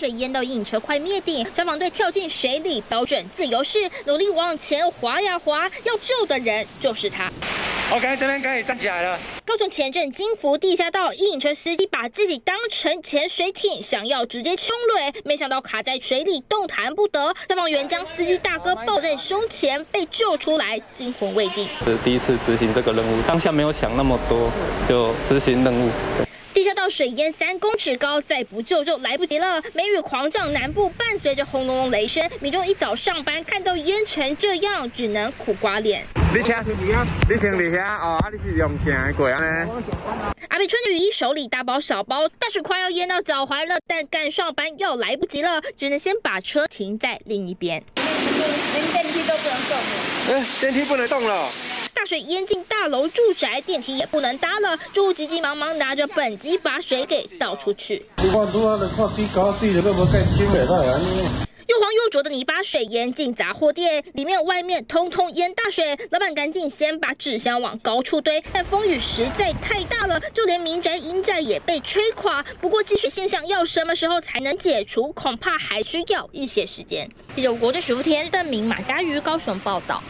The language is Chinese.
水淹到影车快灭顶，消防队跳进水里保准自由式，努力往前滑呀滑，要救的人就是他。OK，这边可以站起来了。高雄前镇金福地下道，影车司机把自己当成潜水艇，想要直接冲垒，没想到卡在水里动弹不得。消防员将司机大哥抱在胸前，被救出来，惊魂未定。是第一次执行这个任务，当下没有想那么多，就执行任务。水淹三公尺高，再不救就来不及了。梅雨狂降南部，伴随着轰隆隆雷声，民众一早上班看到淹成这样，只能苦瓜脸。你听，你听你听哦，啊，你是用听过安尼？阿北穿着雨衣，手里大包小包，大水快要淹到脚踝了，但赶上班要来不及了，只能先把车停在另一边。连电梯都不能动了。哎，电梯不能动了。大水淹进大楼住宅，电梯也不能搭了。住户急急忙忙拿着本机把水给倒出去。又黄又浊的泥巴水淹进杂货店，里面外面通通淹大水。老板赶紧先把纸箱往高处堆，但风雨实在太大了，就连民宅阴架也被吹垮。不过积水现象要什么时候才能解除，恐怕还需要一些时间。记者吴国队、徐福田、邓明、马佳瑜高雄报道。